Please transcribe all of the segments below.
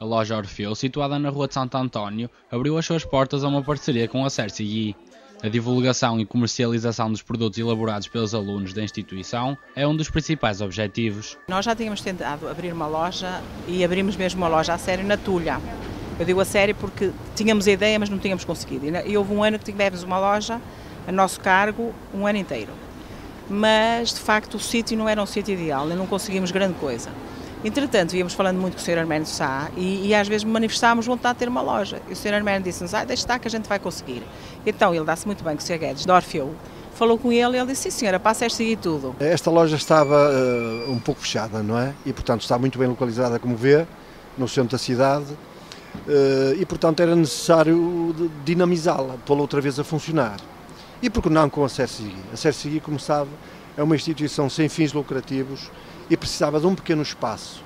A loja Orfeu, situada na rua de Santo António, abriu as suas portas a uma parceria com a Cercigui. A divulgação e comercialização dos produtos elaborados pelos alunos da instituição é um dos principais objetivos. Nós já tínhamos tentado abrir uma loja e abrimos mesmo uma loja a sério na Tulha. Eu digo a sério porque tínhamos a ideia, mas não tínhamos conseguido. E houve um ano que tivemos uma loja a nosso cargo um ano inteiro. Mas, de facto, o sítio não era um sítio ideal, não conseguimos grande coisa. Entretanto, íamos falando muito com o Sr. Arménio Sá e, e, às vezes manifestávamos vontade de ter uma loja. E o Sr. Arménio disse-nos, ah, deixa estar que a gente vai conseguir. Então, ele dá-se muito bem com o Sr. Guedes, de Orfeu, falou com ele e ele disse, sim senhora, passa a seguir tudo. Esta loja estava uh, um pouco fechada, não é? E, portanto, está muito bem localizada, como vê, no centro da cidade. Uh, e, portanto, era necessário dinamizá-la, pô-la outra vez a funcionar. E por que não com a CERSIGI? A como sabe, é uma instituição sem fins lucrativos e precisava de um pequeno espaço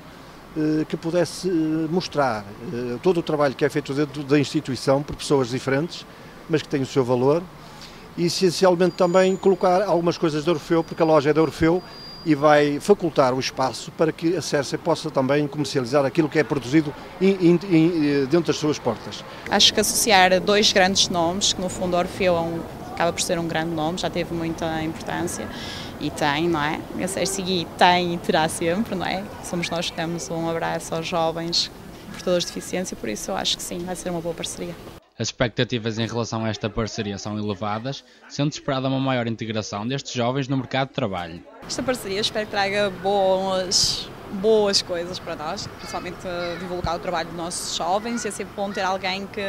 eh, que pudesse eh, mostrar eh, todo o trabalho que é feito dentro da instituição por pessoas diferentes, mas que tem o seu valor, e essencialmente também colocar algumas coisas de Orfeu, porque a loja é de Orfeu e vai facultar o espaço para que a Cerce possa também comercializar aquilo que é produzido dentro das suas portas. Acho que associar dois grandes nomes, que no fundo Orfeu é um, acaba por ser um grande nome, já teve muita importância, e tem, não é? A CSGI tem e terá sempre, não é? Somos nós que damos um abraço aos jovens portadores de deficiência, por isso eu acho que sim, vai ser uma boa parceria. As expectativas em relação a esta parceria são elevadas, sendo esperada uma maior integração destes jovens no mercado de trabalho. Esta parceria espero que traga boas, boas coisas para nós, principalmente divulgar o trabalho dos nossos jovens. É sempre bom ter alguém que,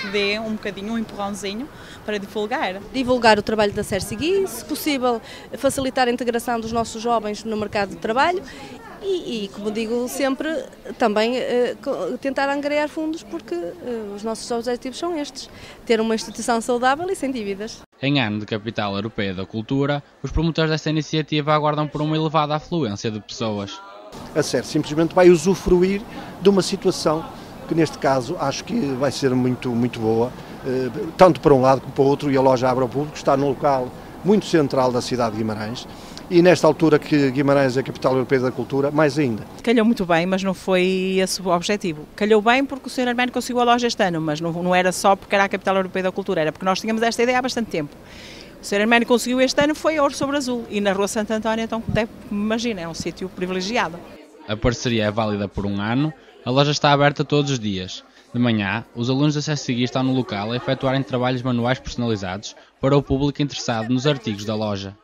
que dê um bocadinho, um empurrãozinho para divulgar. Divulgar o trabalho da Cersigui, se possível facilitar a integração dos nossos jovens no mercado de trabalho e, e, como digo sempre, também uh, tentar angariar fundos porque uh, os nossos objetivos são estes, ter uma instituição saudável e sem dívidas. Em ano de Capital Europeia da Cultura, os promotores desta iniciativa aguardam por uma elevada afluência de pessoas. A SER simplesmente vai usufruir de uma situação que neste caso acho que vai ser muito, muito boa, eh, tanto para um lado como para o outro, e a loja abre ao público, está num local muito central da cidade de Guimarães, e nesta altura que Guimarães é a capital europeia da cultura, mais ainda. Calhou muito bem, mas não foi esse o objetivo. Calhou bem porque o Sr. Arménio conseguiu a loja este ano, mas não, não era só porque era a capital europeia da cultura, era porque nós tínhamos esta ideia há bastante tempo. O Sr. Arménio conseguiu este ano foi ouro sobre azul e na Rua Santo António, então imagina, é um sítio privilegiado. A parceria é válida por um ano, a loja está aberta todos os dias. De manhã, os alunos da CSGI estão no local a efetuarem trabalhos manuais personalizados para o público interessado nos artigos da loja.